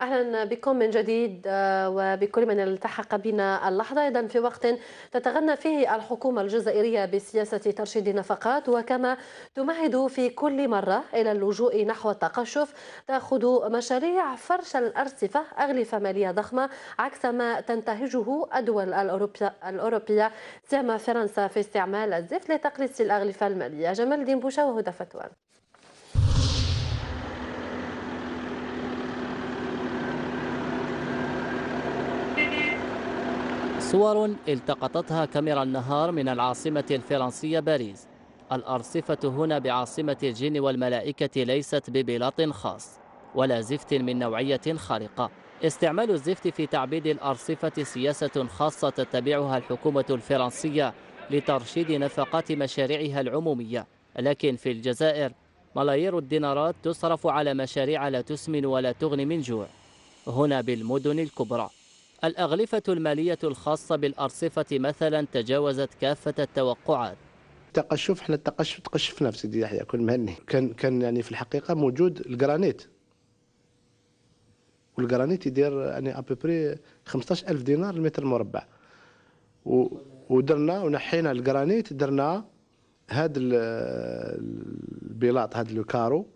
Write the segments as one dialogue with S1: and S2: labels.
S1: أهلا بكم من جديد آه، وبكل من التحق بنا اللحظة. اذا في وقت تتغنى فيه الحكومة الجزائرية بسياسة ترشيد النفقات وكما تمهد في كل مرة إلى اللجوء نحو التقشف تأخذ مشاريع فرش الأرصفة اغلفه مالية ضخمة عكس ما تنتهجه الدول الأوروبية سيما فرنسا في استعمال الزفت لتقليص الأغلفة المالية. جمال الدين بوشا وهدى فتوان
S2: صور التقطتها كاميرا النهار من العاصمة الفرنسية باريس. الأرصفة هنا بعاصمة الجن والملائكة ليست ببلاط خاص ولا زفت من نوعية خارقة. استعمال الزفت في تعبيد الأرصفة سياسة خاصة تتبعها الحكومة الفرنسية لترشيد نفقات مشاريعها العمومية. لكن في الجزائر ملايير الدينارات تصرف على مشاريع لا تسمن ولا تغني من جوع. هنا بالمدن الكبرى. الأغلفة المالية الخاصة بالأرصفة مثلا تجاوزت كافة التوقعات.
S3: تقشف إحنا التقشف تقشفنا في سيدي يحيى كل مهني كان كان يعني في الحقيقة موجود الجرانيت. والجرانيت يدير يعني à peu près 15000 دينار المتر مربع. و ودرنا ونحينا الجرانيت درنا هذا البلاط هذا الكارو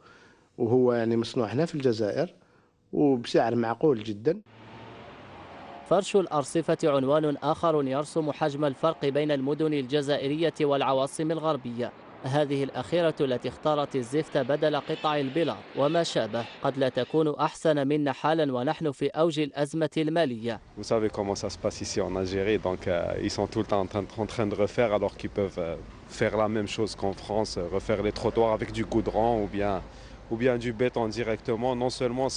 S3: وهو يعني مصنوع هنا في الجزائر وبسعر معقول جدا.
S2: فرش الأرصفة عنوان آخر يرسم حجم الفرق بين المدن الجزائرية والعواصم الغربية هذه الأخيرة التي اختارت الزفت بدل قطع البلاط وما شابه قد لا تكون أحسن منا حالا ونحن في أوج الأزمة المالية
S4: Vous savez comment ça se passe ici en Algérie, donc euh, ils sont tout le temps en train, en train de refaire alors qu'ils peuvent euh, faire la même chose qu'en France, refaire les trottoirs avec du goudron ou bien ou bien du béton directement, non seulement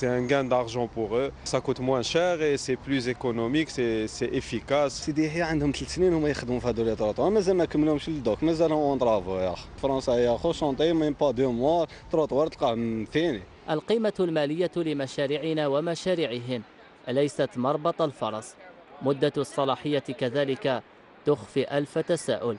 S4: c'est un gain d'argent pour eux, ça coûte moins cher et c'est plus économique, c'est efficace.
S5: سيدي يحيى عندهم ثلاث سنين هما يخدموا في هذول les trottoirs مازال ما كملهمش للدوك. مازالهم en travaux يا أخي فرنسا يا خو chantier même pas deux mois trottoir تلقاه fini
S2: القيمة المالية لمشاريعنا ومشاريعهم. ليست مربط الفرس؟ مدة الصلاحية كذلك تخفي ألف تساؤل.